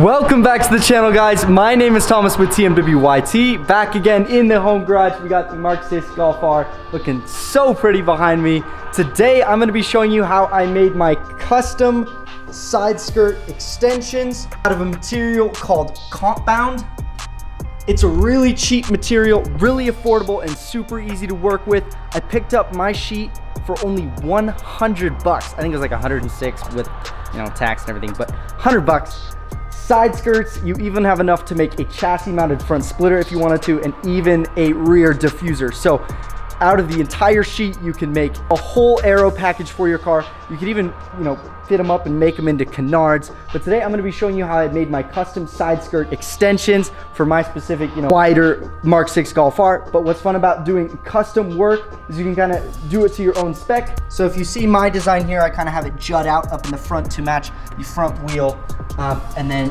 Welcome back to the channel, guys. My name is Thomas with TMWYT. Back again in the home garage. We got the Mark 6 Golf R looking so pretty behind me. Today, I'm gonna be showing you how I made my custom side skirt extensions out of a material called CompBond. It's a really cheap material, really affordable, and super easy to work with. I picked up my sheet for only 100 bucks. I think it was like 106 with, you know, tax and everything, but 100 bucks side skirts. You even have enough to make a chassis mounted front splitter if you wanted to, and even a rear diffuser. So out of the entire sheet, you can make a whole aero package for your car. You could even, you know, fit them up and make them into canards. But today I'm gonna be showing you how I made my custom side skirt extensions for my specific, you know, wider Mark 6 Golf R. But what's fun about doing custom work is you can kind of do it to your own spec. So if you see my design here, I kind of have it jut out up in the front to match the front wheel. Um, and then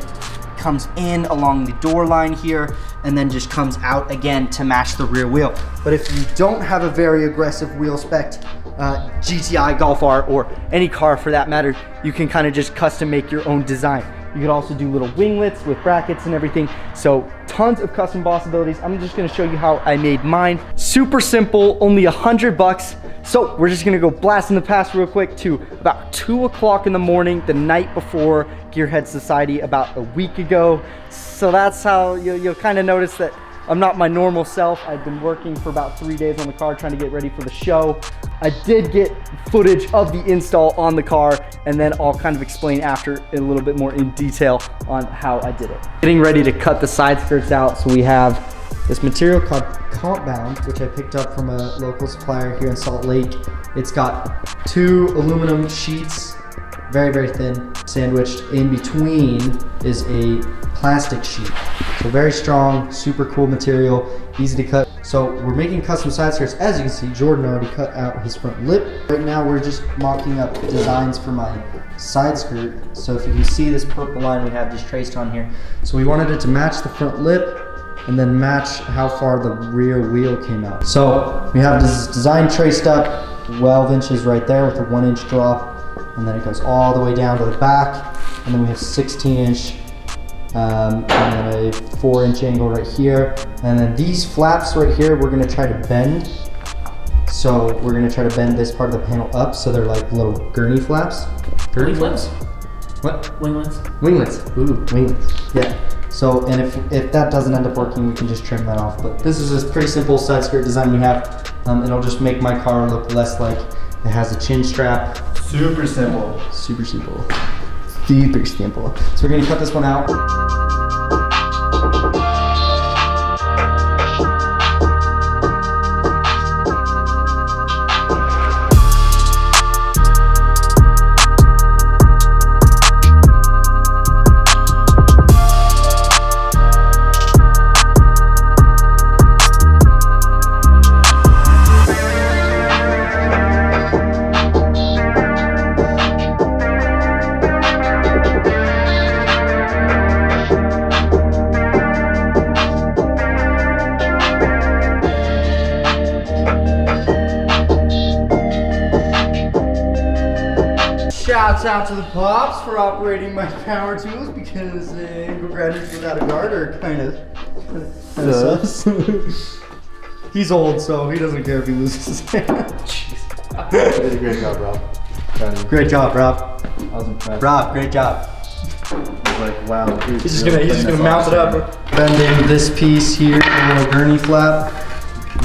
comes in along the door line here and then just comes out again to match the rear wheel. But if you don't have a very aggressive wheel spec, uh, GTI Golf R or any car for that matter, you can kind of just custom make your own design. You could also do little winglets with brackets and everything. So tons of custom possibilities. I'm just gonna show you how I made mine. Super simple, only a hundred bucks. So we're just gonna go blast in the past real quick to about two o'clock in the morning, the night before Gearhead Society about a week ago. So that's how you'll, you'll kind of notice that I'm not my normal self. I've been working for about three days on the car trying to get ready for the show. I did get footage of the install on the car and then I'll kind of explain after a little bit more in detail on how I did it. Getting ready to cut the side skirts out. So we have this material called CompBond, which I picked up from a local supplier here in Salt Lake. It's got two aluminum sheets, very, very thin, sandwiched. In between is a plastic sheet. So very strong, super cool material, easy to cut. So we're making custom side skirts. As you can see, Jordan already cut out his front lip. Right now we're just mocking up designs for my side skirt. So if you can see this purple line we have just traced on here. So we wanted it to match the front lip and then match how far the rear wheel came out. So we have this design traced up 12 inches right there with a one inch drop and then it goes all the way down to the back and then we have 16 inch um, and then a four inch angle right here and then these flaps right here we're going to try to bend. So we're going to try to bend this part of the panel up so they're like little gurney flaps. Gurney flaps? What? Winglets winglets ooh. Winglets yeah so, and if, if that doesn't end up working, we can just trim that off. But this is a pretty simple side skirt design we have. Um, it'll just make my car look less like it has a chin strap. Super simple. Super simple. Super simple. So we're gonna cut this one out. Shouts out to the Pops for operating my power tools because uh, angle grinders without a guard are kind of kind of sus. He's old, so he doesn't care if he loses his hand. You did a great job, Rob. Great job, Rob. I was impressed. Rob, great job. Like, wow. Dude, He's just gonna he's just gonna mount it up. Bending this piece here, a little gurney flap.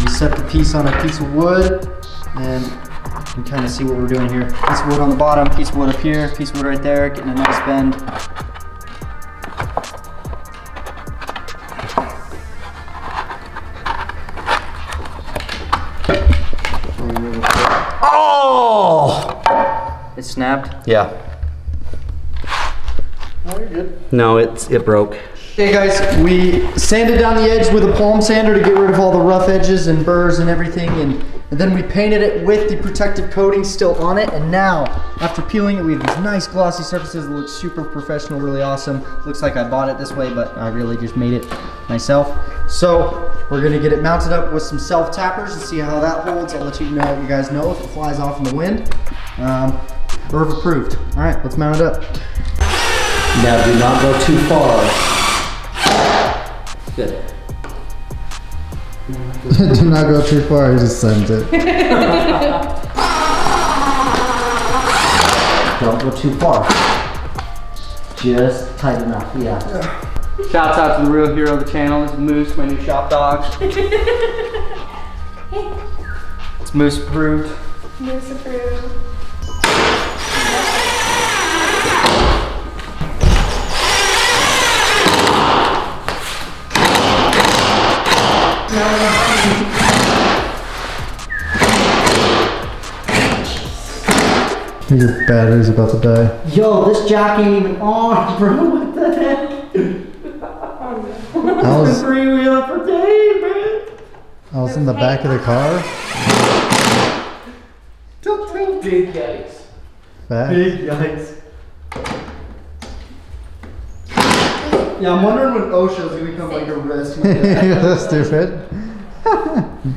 You set the piece on a piece of wood, and you can kind of see what we're doing here. Piece of wood on the bottom, piece of wood up here, piece of wood right there, getting a nice bend. Oh! It snapped. Yeah. Oh, you're good. No, it's it broke. Okay guys, we sanded down the edge with a palm sander to get rid of all the rough edges and burrs and everything and, and then we painted it with the protective coating still on it and now after peeling it we have these nice glossy surfaces that look super professional, really awesome. Looks like I bought it this way but I really just made it myself. So we're gonna get it mounted up with some self tappers and see how that holds. I'll let you know, you guys know if it flies off in the wind. Um, or approved. All right, let's mount it up. Now do not go too far. Good. Do not go too far, he just sent it. Don't go too far. Just tight enough, yeah. Shouts out to the real hero of the channel. This is Moose, my new shop dog. it's Moose approved. Moose approved. Your battery's about to die. Yo, this jack ain't even on, bro. What the heck? I was, Three wheel for days, man. I was in the back of the car. Big yikes. Back. Big yikes. Yeah, I'm wondering when OSHA's gonna come like arrest me. That's stupid.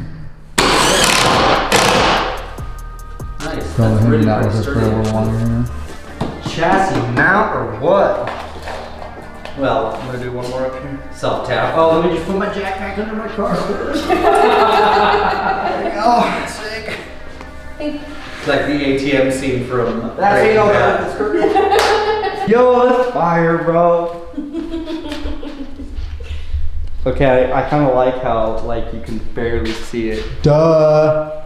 Nice. Probably That's hanging really out with nice. us for a little longer. here. Chassis mount or what? Well, I'm gonna do one more up here. Self tap. Oh, let me just put my jack back under my car. oh, sick. It's like the ATM scene from. That's Breaking ain't all Bad. that. Yo, that's fire, bro. Okay, I kind of like how like you can barely see it. Duh.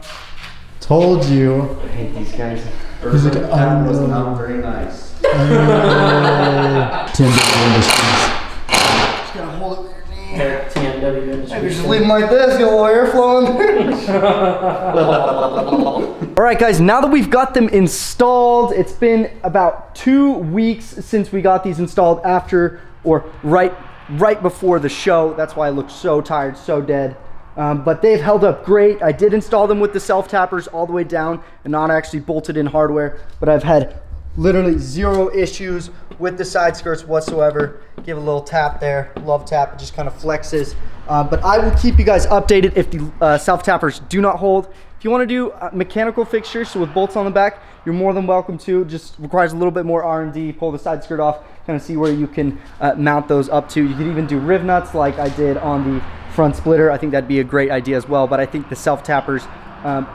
Told you. I hate these guys. He's like, That um, was "Oh, not very nice. Oh. Timber Industries. Just gotta hold it with your knee. TMW Maybe Industries. just leave them like this, get a little air flowing. All right, guys, now that we've got them installed, it's been about two weeks since we got these installed after or right right before the show. That's why I look so tired, so dead. Um, but they've held up great. I did install them with the self tappers all the way down and not actually bolted in hardware, but I've had literally zero issues with the side skirts whatsoever. Give a little tap there, love tap, it just kind of flexes. Uh, but I will keep you guys updated if the uh, self tappers do not hold. If you want to do uh, mechanical fixtures, so with bolts on the back, you're more than welcome to. Just requires a little bit more R&D. Pull the side skirt off, kind of see where you can uh, mount those up to. You could even do riv nuts like I did on the front splitter. I think that'd be a great idea as well. But I think the self tappers um,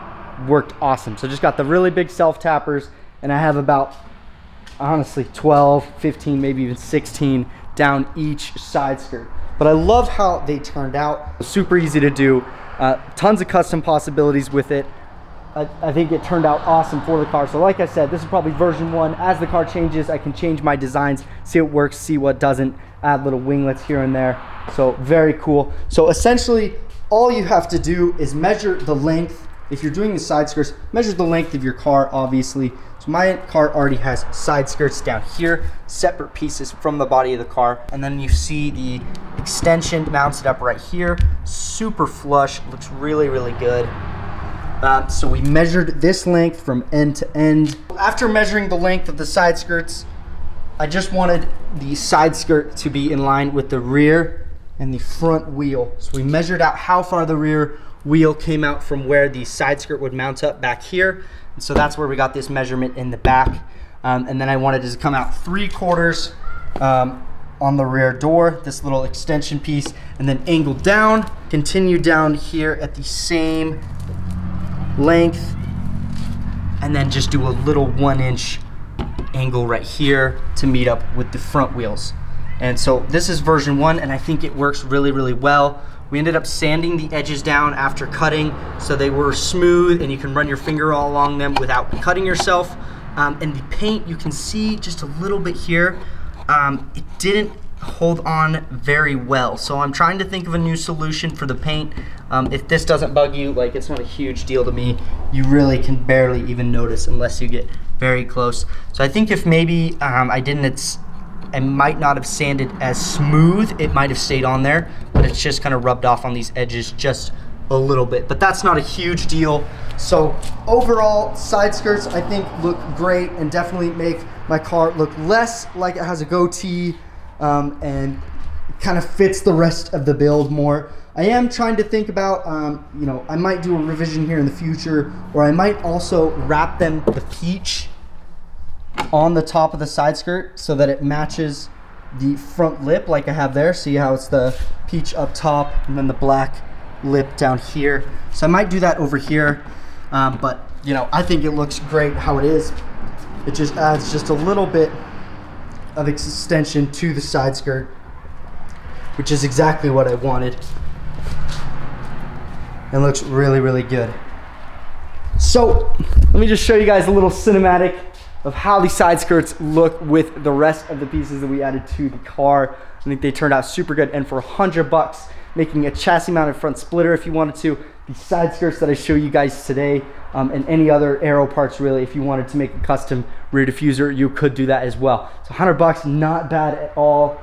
worked awesome. So just got the really big self tappers, and I have about honestly 12 15 maybe even 16 down each side skirt but i love how they turned out super easy to do uh, tons of custom possibilities with it I, think it turned out awesome for the car so like i said this is probably version one as the car changes i can change my designs see what works see what doesn't add little winglets here and there so very cool so essentially all you have to do is measure the length if you're doing the side skirts measure the length of your car obviously so my car already has side skirts down here, separate pieces from the body of the car. And then you see the extension mounted up right here. Super flush, looks really, really good. Um, so we measured this length from end to end. After measuring the length of the side skirts, I just wanted the side skirt to be in line with the rear and the front wheel. So we measured out how far the rear wheel came out from where the side skirt would mount up back here. And so that's where we got this measurement in the back. Um, and then I wanted it to come out three quarters um, on the rear door, this little extension piece, and then angle down, continue down here at the same length, and then just do a little one inch angle right here to meet up with the front wheels. And so this is version one, and I think it works really, really well. We ended up sanding the edges down after cutting so they were smooth and you can run your finger all along them without cutting yourself. Um, and the paint, you can see just a little bit here, um, it didn't hold on very well. So I'm trying to think of a new solution for the paint. Um, if this doesn't bug you, like it's not a huge deal to me. You really can barely even notice unless you get very close. So I think if maybe um, I didn't, it's, I might not have sanded as smooth. It might have stayed on there, but it's just kind of rubbed off on these edges just a little bit. But that's not a huge deal. So overall, side skirts I think look great and definitely make my car look less like it has a goatee um, and kind of fits the rest of the build more. I am trying to think about, um, you know, I might do a revision here in the future, or I might also wrap them the peach on the top of the side skirt so that it matches the front lip like I have there. See how it's the peach up top and then the black lip down here. So I might do that over here, um, but you know, I think it looks great how it is. It just adds just a little bit of extension to the side skirt, which is exactly what I wanted. And looks really, really good. So let me just show you guys a little cinematic of how the side skirts look with the rest of the pieces that we added to the car. I think they turned out super good. And for 100 bucks, making a chassis mounted front splitter if you wanted to, the side skirts that I show you guys today, um, and any other aero parts really, if you wanted to make a custom rear diffuser, you could do that as well. So 100 bucks, not bad at all.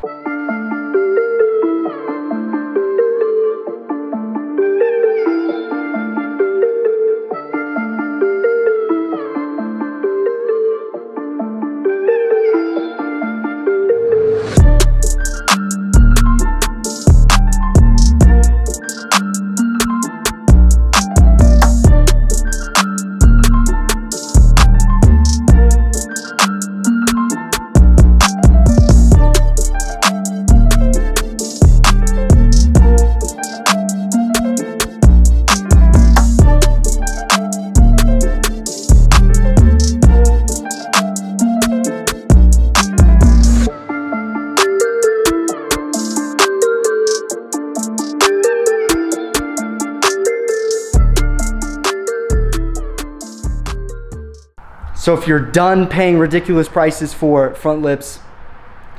So if you're done paying ridiculous prices for front lips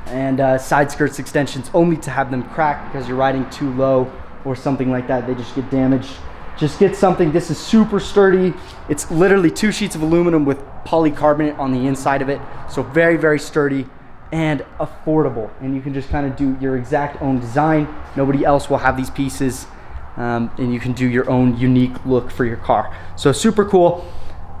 and uh, side skirts extensions only to have them crack because you're riding too low or something like that, they just get damaged. Just get something, this is super sturdy. It's literally two sheets of aluminum with polycarbonate on the inside of it. So very, very sturdy and affordable. And you can just kind of do your exact own design. Nobody else will have these pieces. Um, and you can do your own unique look for your car. So super cool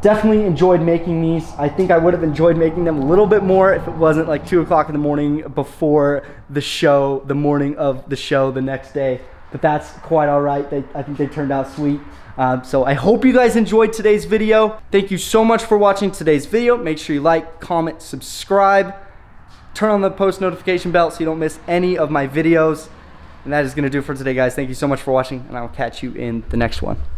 definitely enjoyed making these. I think I would have enjoyed making them a little bit more if it wasn't like two o'clock in the morning before the show, the morning of the show the next day. But that's quite all right. They, I think they turned out sweet. Um, so I hope you guys enjoyed today's video. Thank you so much for watching today's video. Make sure you like, comment, subscribe, turn on the post notification bell so you don't miss any of my videos. And that is gonna do for today, guys. Thank you so much for watching, and I will catch you in the next one.